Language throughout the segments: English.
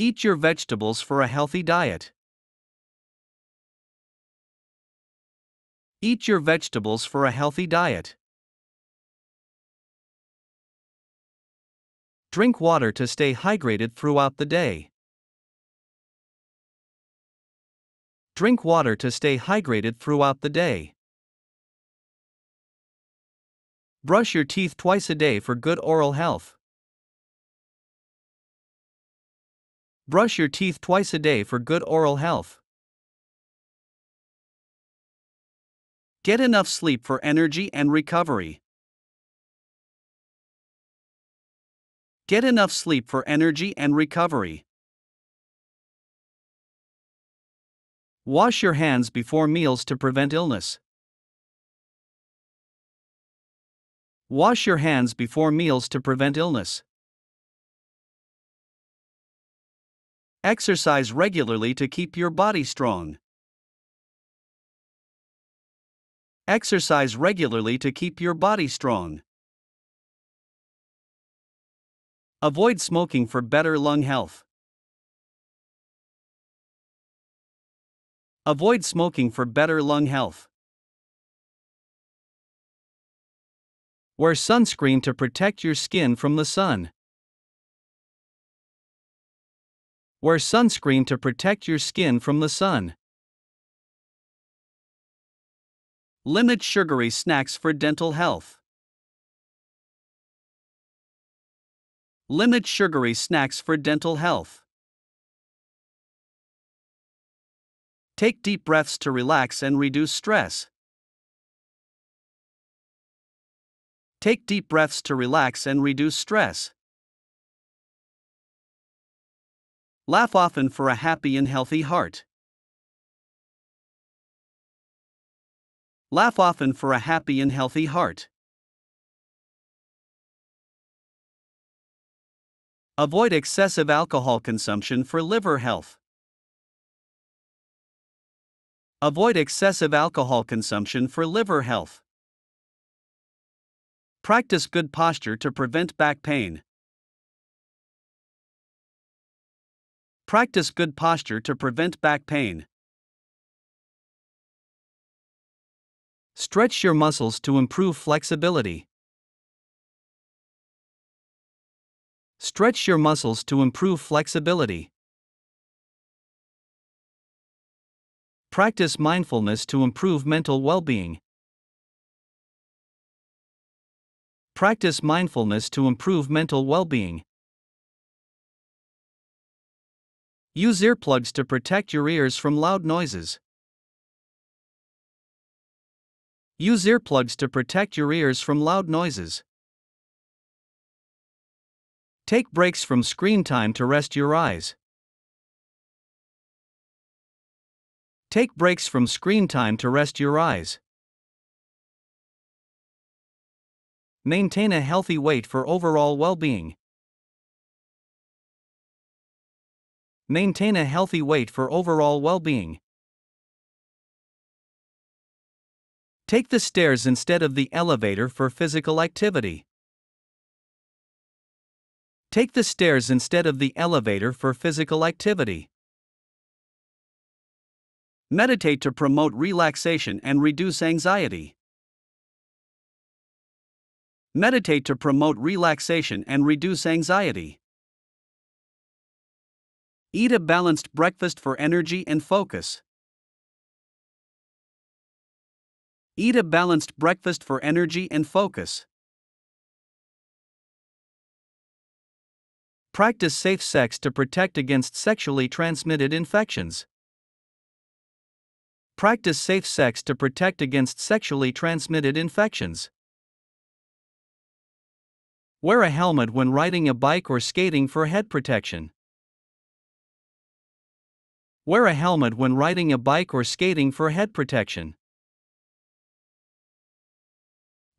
Eat your vegetables for a healthy diet. Eat your vegetables for a healthy diet. Drink water to stay hydrated throughout the day. Drink water to stay hydrated throughout the day. Brush your teeth twice a day for good oral health. Brush your teeth twice a day for good oral health. Get enough sleep for energy and recovery. Get enough sleep for energy and recovery. Wash your hands before meals to prevent illness. Wash your hands before meals to prevent illness. Exercise regularly to keep your body strong. Exercise regularly to keep your body strong. Avoid smoking for better lung health. Avoid smoking for better lung health. Wear sunscreen to protect your skin from the sun. Wear sunscreen to protect your skin from the sun. Limit sugary snacks for dental health. Limit sugary snacks for dental health. Take deep breaths to relax and reduce stress. Take deep breaths to relax and reduce stress. Laugh often for a happy and healthy heart. Laugh often for a happy and healthy heart. Avoid excessive alcohol consumption for liver health. Avoid excessive alcohol consumption for liver health. Practice good posture to prevent back pain. Practice good posture to prevent back pain. Stretch your muscles to improve flexibility. Stretch your muscles to improve flexibility. Practice mindfulness to improve mental well being. Practice mindfulness to improve mental well being. Use earplugs to protect your ears from loud noises. Use earplugs to protect your ears from loud noises. Take breaks from screen time to rest your eyes. Take breaks from screen time to rest your eyes. Maintain a healthy weight for overall well being. Maintain a healthy weight for overall well being. Take the stairs instead of the elevator for physical activity. Take the stairs instead of the elevator for physical activity. Meditate to promote relaxation and reduce anxiety. Meditate to promote relaxation and reduce anxiety. Eat a balanced breakfast for energy and focus. Eat a balanced breakfast for energy and focus. Practice safe sex to protect against sexually transmitted infections. Practice safe sex to protect against sexually transmitted infections. Wear a helmet when riding a bike or skating for head protection. Wear a helmet when riding a bike or skating for head protection.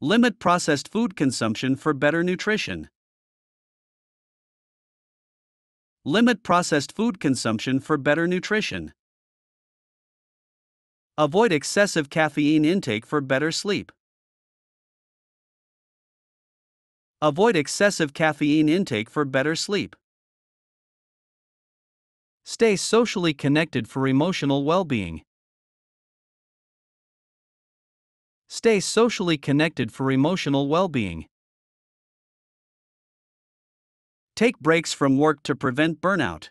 Limit processed food consumption for better nutrition. Limit processed food consumption for better nutrition. Avoid excessive caffeine intake for better sleep. Avoid excessive caffeine intake for better sleep. Stay socially connected for emotional well being. Stay socially connected for emotional well being. Take breaks from work to prevent burnout.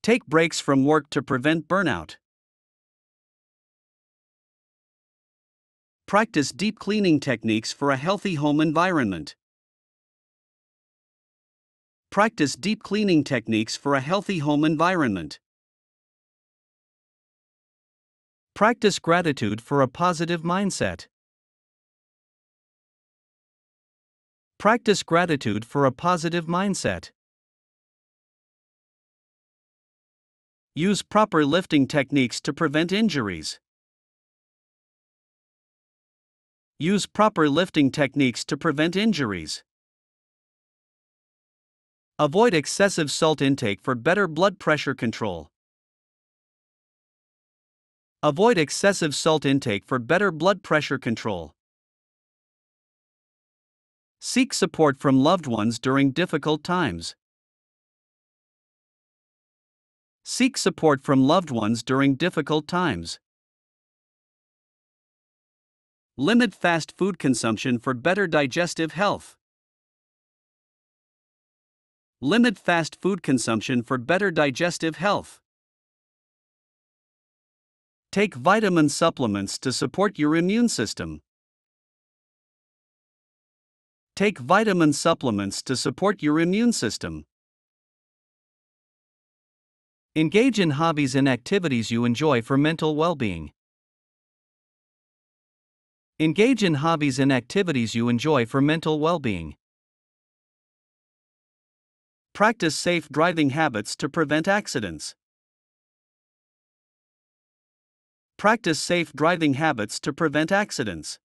Take breaks from work to prevent burnout. Practice deep cleaning techniques for a healthy home environment. Practice deep cleaning techniques for a healthy home environment. Practice gratitude for a positive mindset. Practice gratitude for a positive mindset. Use proper lifting techniques to prevent injuries. Use proper lifting techniques to prevent injuries. Avoid excessive salt intake for better blood pressure control. Avoid excessive salt intake for better blood pressure control. Seek support from loved ones during difficult times. Seek support from loved ones during difficult times. Limit fast food consumption for better digestive health. Limit fast food consumption for better digestive health. Take vitamin supplements to support your immune system. Take vitamin supplements to support your immune system. Engage in hobbies and activities you enjoy for mental well being. Engage in hobbies and activities you enjoy for mental well being. Practice safe driving habits to prevent accidents. Practice safe driving habits to prevent accidents.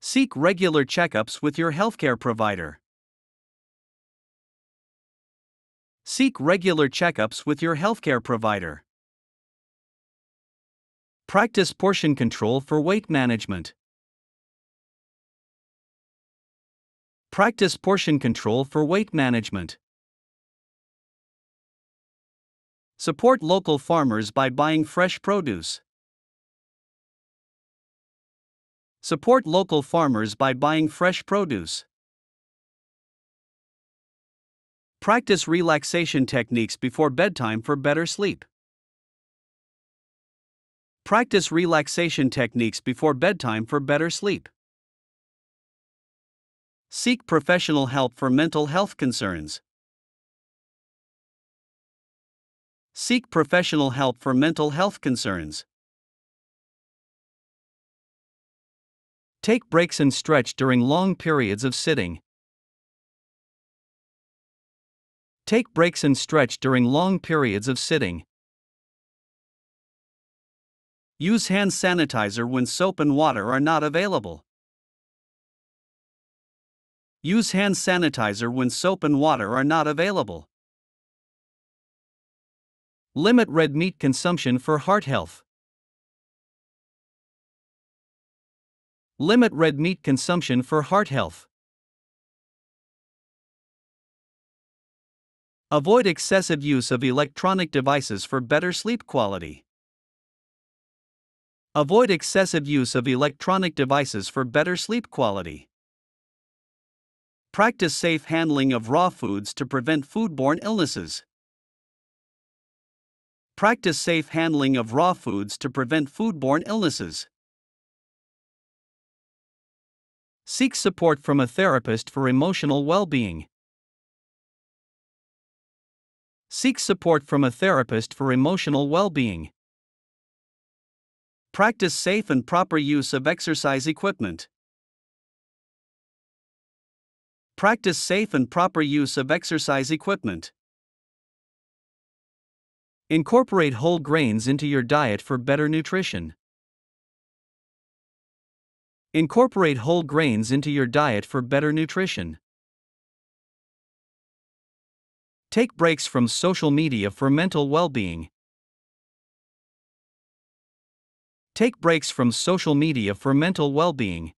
Seek regular checkups with your healthcare provider. Seek regular checkups with your healthcare provider. Practice portion control for weight management. Practice portion control for weight management. Support local farmers by buying fresh produce. Support local farmers by buying fresh produce. Practice relaxation techniques before bedtime for better sleep. Practice relaxation techniques before bedtime for better sleep. Seek professional help for mental health concerns. Seek professional help for mental health concerns. Take breaks and stretch during long periods of sitting. Take breaks and stretch during long periods of sitting. Use hand sanitizer when soap and water are not available. Use hand sanitizer when soap and water are not available. Limit red meat consumption for heart health. Limit red meat consumption for heart health. Avoid excessive use of electronic devices for better sleep quality. Avoid excessive use of electronic devices for better sleep quality. Practice safe handling of raw foods to prevent foodborne illnesses. Practice safe handling of raw foods to prevent foodborne illnesses. Seek support from a therapist for emotional well being. Seek support from a therapist for emotional well being. Practice safe and proper use of exercise equipment. Practice safe and proper use of exercise equipment. Incorporate whole grains into your diet for better nutrition. Incorporate whole grains into your diet for better nutrition. Take breaks from social media for mental well being. Take breaks from social media for mental well being.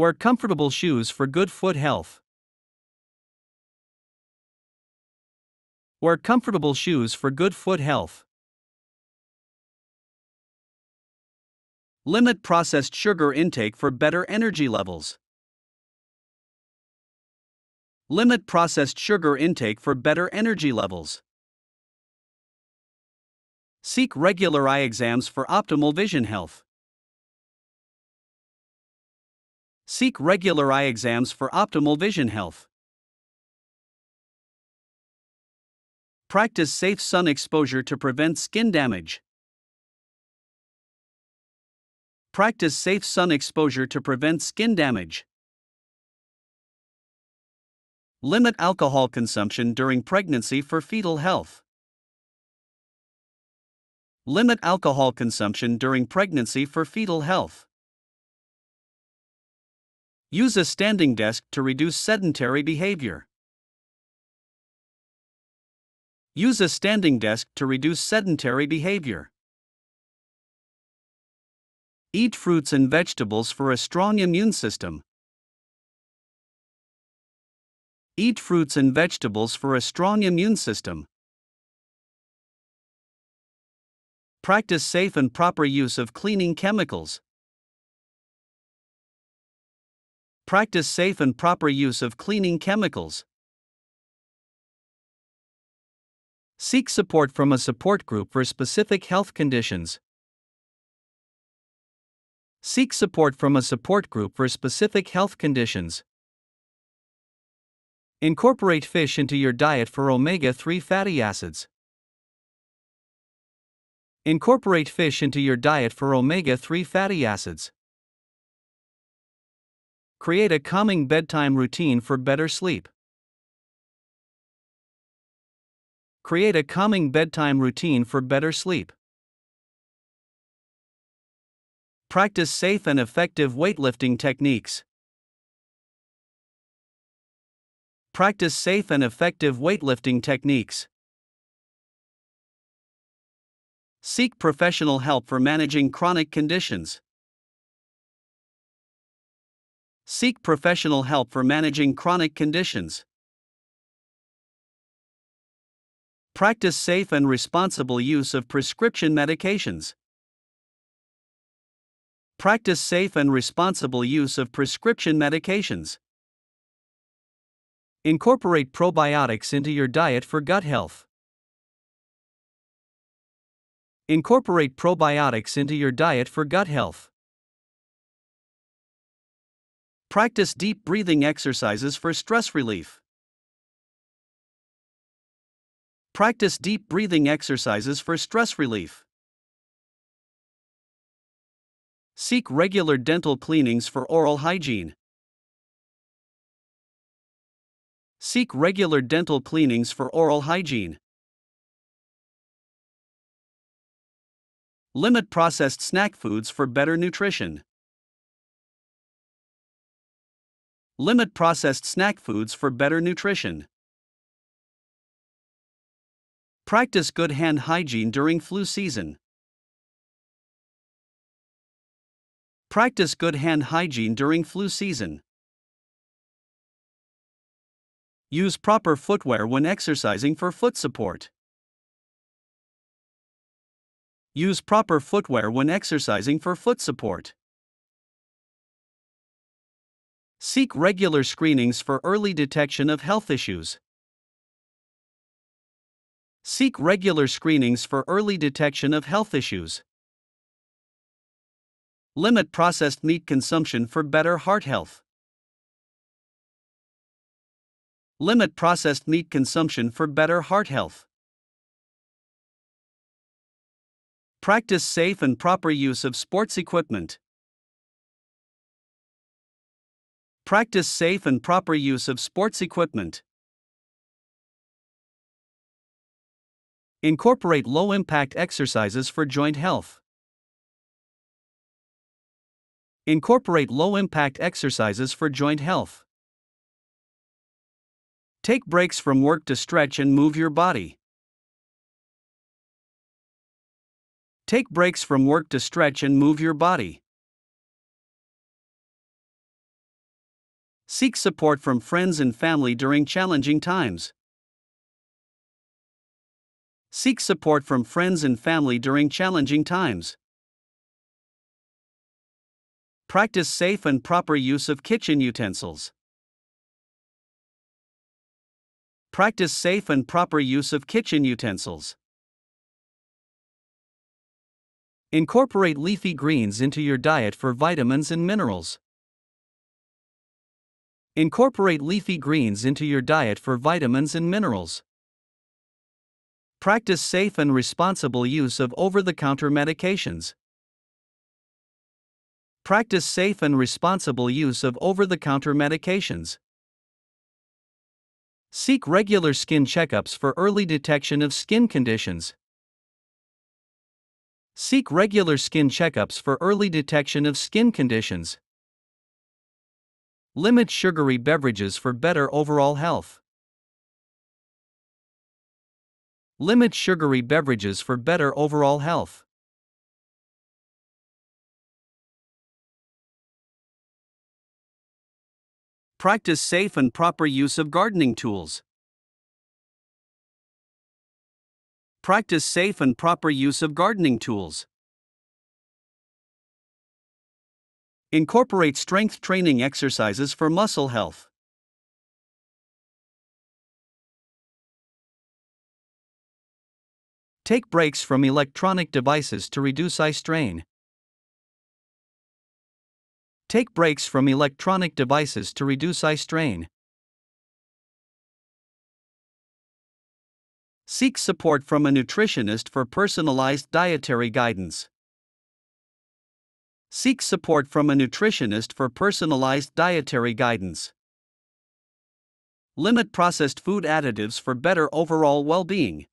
Wear comfortable shoes for good foot health. Wear comfortable shoes for good foot health. Limit processed sugar intake for better energy levels. Limit processed sugar intake for better energy levels. Seek regular eye exams for optimal vision health. Seek regular eye exams for optimal vision health. Practice safe sun exposure to prevent skin damage. Practice safe sun exposure to prevent skin damage. Limit alcohol consumption during pregnancy for fetal health. Limit alcohol consumption during pregnancy for fetal health. Use a standing desk to reduce sedentary behavior. Use a standing desk to reduce sedentary behavior. Eat fruits and vegetables for a strong immune system. Eat fruits and vegetables for a strong immune system. Practice safe and proper use of cleaning chemicals. Practice safe and proper use of cleaning chemicals. Seek support from a support group for specific health conditions. Seek support from a support group for specific health conditions. Incorporate fish into your diet for omega 3 fatty acids. Incorporate fish into your diet for omega 3 fatty acids. Create a calming bedtime routine for better sleep. Create a calming bedtime routine for better sleep. Practice safe and effective weightlifting techniques. Practice safe and effective weightlifting techniques. Seek professional help for managing chronic conditions. Seek professional help for managing chronic conditions. Practice safe and responsible use of prescription medications. Practice safe and responsible use of prescription medications. Incorporate probiotics into your diet for gut health. Incorporate probiotics into your diet for gut health. Practice deep breathing exercises for stress relief. Practice deep breathing exercises for stress relief. Seek regular dental cleanings for oral hygiene. Seek regular dental cleanings for oral hygiene. Limit processed snack foods for better nutrition. Limit processed snack foods for better nutrition. Practice good hand hygiene during flu season. Practice good hand hygiene during flu season. Use proper footwear when exercising for foot support. Use proper footwear when exercising for foot support. Seek regular screenings for early detection of health issues. Seek regular screenings for early detection of health issues. Limit processed meat consumption for better heart health. Limit processed meat consumption for better heart health. Practice safe and proper use of sports equipment. Practice safe and proper use of sports equipment. Incorporate low impact exercises for joint health. Incorporate low impact exercises for joint health. Take breaks from work to stretch and move your body. Take breaks from work to stretch and move your body. Seek support from friends and family during challenging times. Seek support from friends and family during challenging times. Practice safe and proper use of kitchen utensils. Practice safe and proper use of kitchen utensils. Incorporate leafy greens into your diet for vitamins and minerals. Incorporate leafy greens into your diet for vitamins and minerals. Practice safe and responsible use of over the counter medications. Practice safe and responsible use of over the counter medications. Seek regular skin checkups for early detection of skin conditions. Seek regular skin checkups for early detection of skin conditions. Limit sugary beverages for better overall health. Limit sugary beverages for better overall health. Practice safe and proper use of gardening tools. Practice safe and proper use of gardening tools. Incorporate strength training exercises for muscle health. Take breaks from electronic devices to reduce eye strain. Take breaks from electronic devices to reduce eye strain. Seek support from a nutritionist for personalized dietary guidance. Seek support from a nutritionist for personalized dietary guidance. Limit processed food additives for better overall well being.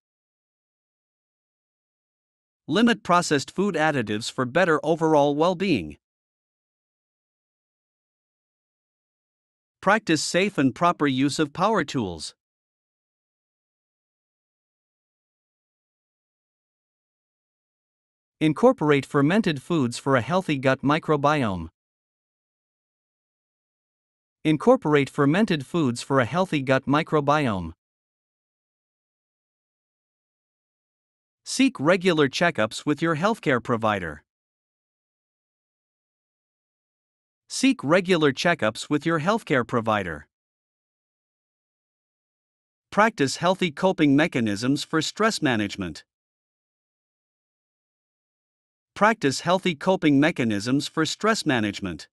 Limit processed food additives for better overall well being. Practice safe and proper use of power tools. Incorporate fermented foods for a healthy gut microbiome. Incorporate fermented foods for a healthy gut microbiome. Seek regular checkups with your healthcare provider. Seek regular checkups with your healthcare provider. Practice healthy coping mechanisms for stress management. Practice healthy coping mechanisms for stress management.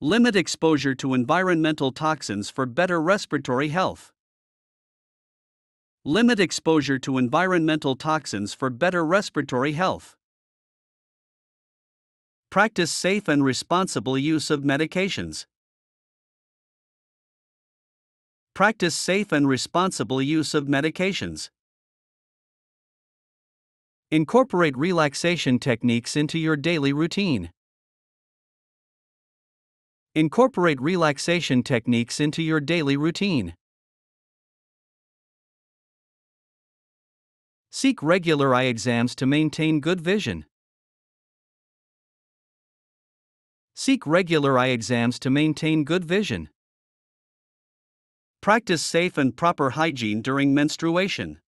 Limit exposure to environmental toxins for better respiratory health. Limit exposure to environmental toxins for better respiratory health. Practice safe and responsible use of medications. Practice safe and responsible use of medications. Incorporate relaxation techniques into your daily routine. Incorporate relaxation techniques into your daily routine. Seek regular eye exams to maintain good vision. Seek regular eye exams to maintain good vision. Practice safe and proper hygiene during menstruation.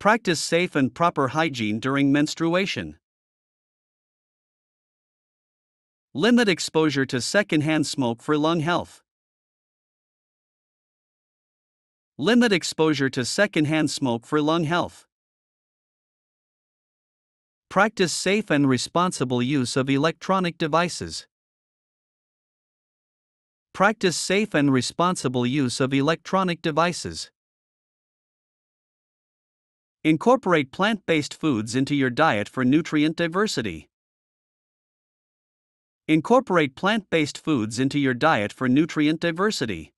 Practice safe and proper hygiene during menstruation. Limit exposure to secondhand smoke for lung health. Limit exposure to secondhand smoke for lung health. Practice safe and responsible use of electronic devices. Practice safe and responsible use of electronic devices. Incorporate plant based foods into your diet for nutrient diversity. Incorporate plant based foods into your diet for nutrient diversity.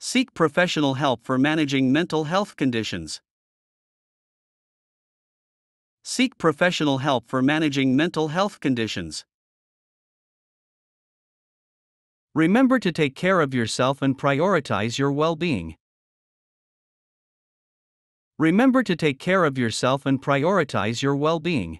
Seek professional help for managing mental health conditions. Seek professional help for managing mental health conditions. Remember to take care of yourself and prioritize your well being. Remember to take care of yourself and prioritize your well being.